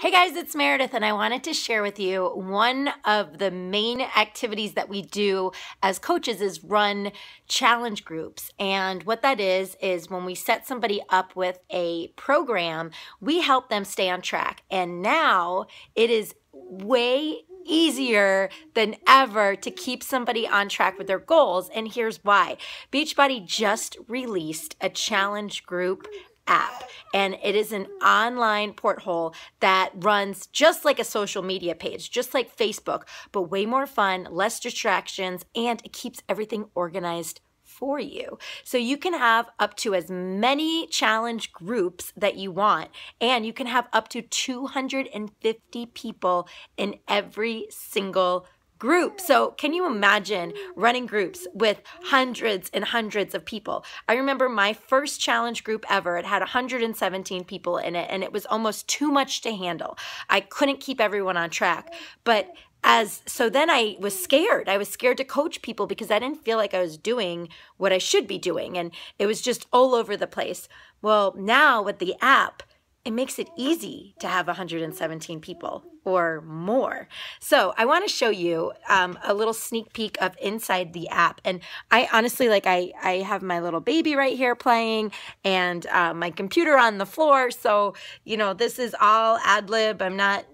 Hey guys, it's Meredith, and I wanted to share with you one of the main activities that we do as coaches is run challenge groups. And what that is, is when we set somebody up with a program, we help them stay on track. And now it is way easier than ever to keep somebody on track with their goals. And here's why Beachbody just released a challenge group app and it is an online porthole that runs just like a social media page, just like Facebook, but way more fun, less distractions, and it keeps everything organized for you. So you can have up to as many challenge groups that you want, and you can have up to 250 people in every single group. So, can you imagine running groups with hundreds and hundreds of people? I remember my first challenge group ever, it had 117 people in it, and it was almost too much to handle. I couldn't keep everyone on track. But as so then I was scared. I was scared to coach people because I didn't feel like I was doing what I should be doing and it was just all over the place. Well, now with the app, it makes it easy to have 117 people or more. So I want to show you um, a little sneak peek of inside the app. And I honestly, like I, I have my little baby right here playing and uh, my computer on the floor. So, you know, this is all ad lib. I'm not,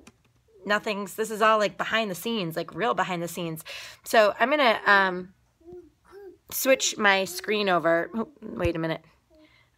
nothing's, this is all like behind the scenes, like real behind the scenes. So I'm going to um, switch my screen over. Oh, wait a minute.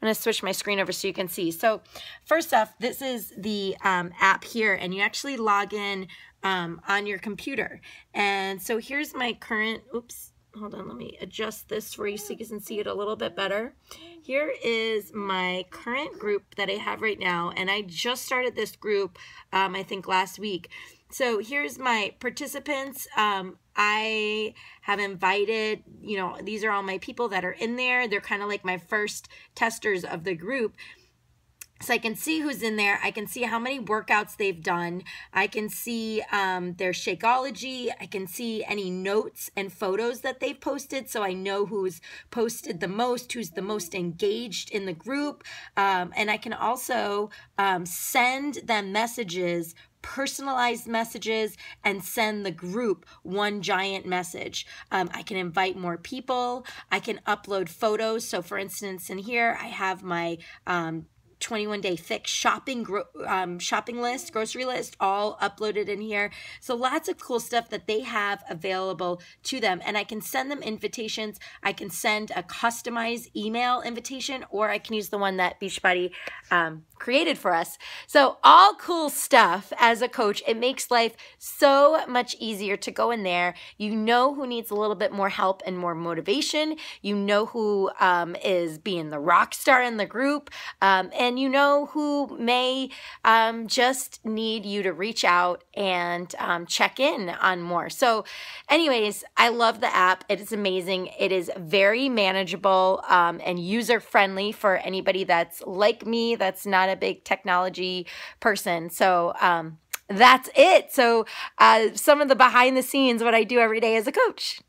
I'm going to switch my screen over so you can see. So first off, this is the um, app here, and you actually log in um, on your computer. And so here's my current, oops, hold on, let me adjust this for you so you can see it a little bit better. Here is my current group that I have right now, and I just started this group, um, I think last week. So here's my participants. Um, I have invited, you know, these are all my people that are in there. They're kind of like my first testers of the group. So I can see who's in there. I can see how many workouts they've done. I can see um, their Shakeology. I can see any notes and photos that they've posted. So I know who's posted the most, who's the most engaged in the group. Um, and I can also um, send them messages personalized messages and send the group one giant message. Um, I can invite more people. I can upload photos. So, for instance, in here, I have my um, 21 day fix shopping um, shopping list grocery list all uploaded in here. So lots of cool stuff that they have available to them and i can send them invitations. I can send a customized email invitation or i can use the one that beachbody um, created for us. So all cool stuff as a coach it makes life so much easier to go in there. You know who needs a little bit more help and more motivation. You know who um, is being the rock star in the group. Um, and and you know who may um, just need you to reach out and um, check in on more. So, anyways, I love the app. It is amazing. It is very manageable um, and user friendly for anybody that's like me, that's not a big technology person. So, um, that's it. So, uh, some of the behind the scenes, what I do every day as a coach.